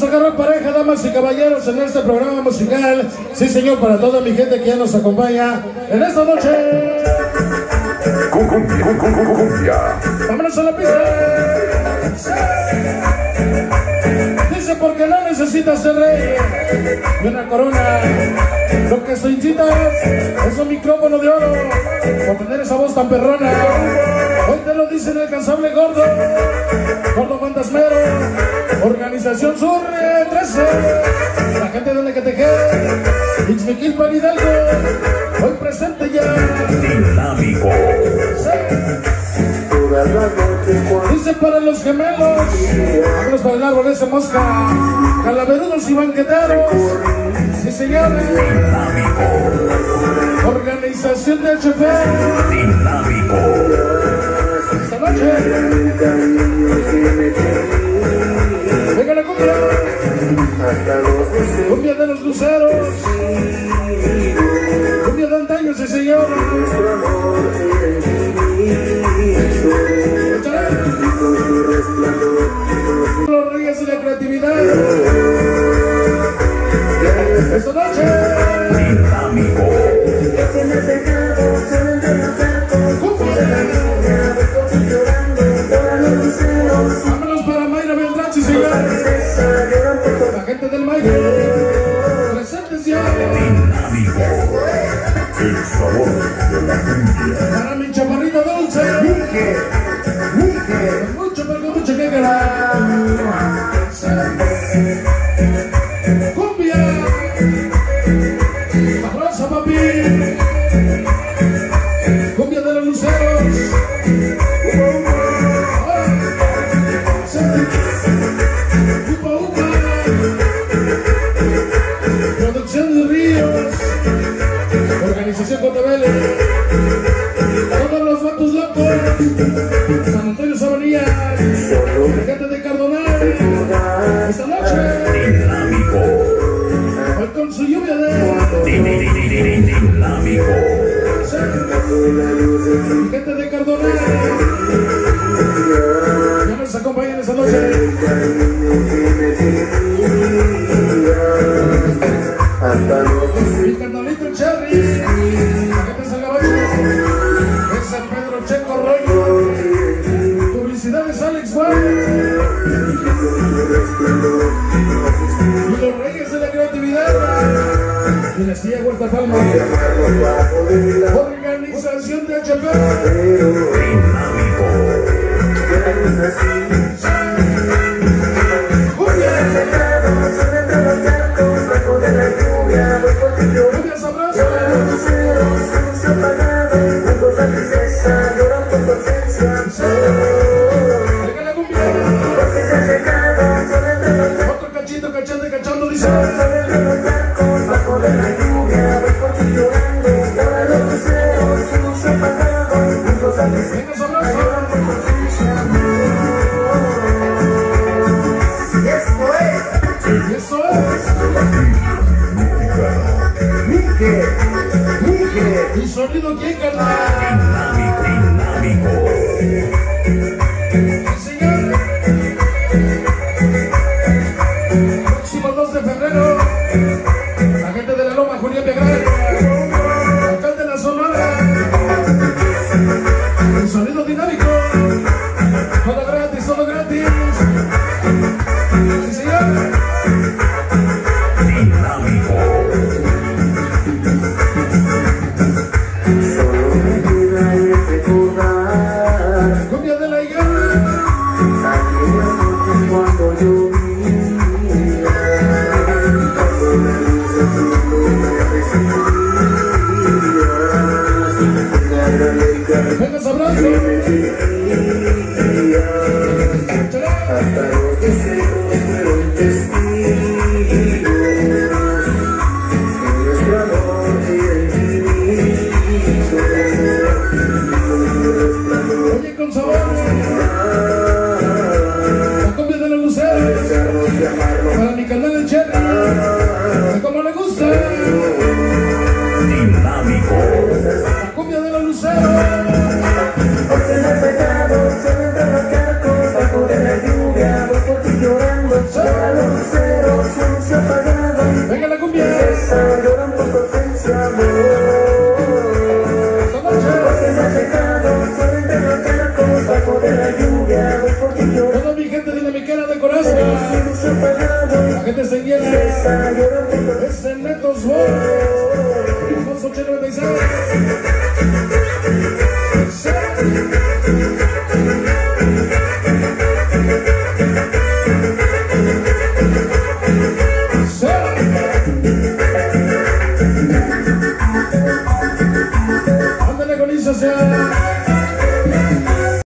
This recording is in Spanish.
Vamos a agarrar pareja, damas y caballeros, en este programa musical. Sí, señor, para toda mi gente que ya nos acompaña en esta noche. Cumbia, cumbia, cumbia. Vámonos a la pista. Dice porque no necesitas ser rey de una corona. Lo que se incita es un micrófono de oro por tener esa voz tan perrona. Hoy te lo dice el alcanzable gordo, gordo organización Sur 13, la gente de Lequeteje, Ixmiquilpan Hidalgo, hoy presente ya. Dinámico. Dice para los gemelos, vámonos para el árbol ese mosca, calaverudos y banqueteros, sí señores, Dinámico. Cumbia de los luceros, cumbia de antaño, sí señor, El sabor de la cumbia. Para mi chaparrito dulce. Con Mucho, pero mucho que querer. Cumbia. Sabrosa, papi. Cumbia de los luceros. Dinámico. Hoy con su lluvia de. Di- di- di- di- di- Dinámico. Mi gente de Cardonal. Ya nos acompañan esta noche. Dinastía Huerta Palma. Organización de HP. Cumbia sabrosa. Y eso es. ¿Y sonido quién, carnal? Dinámico. Dinámico. yeah. Es el Neto Suárez. Con su 96.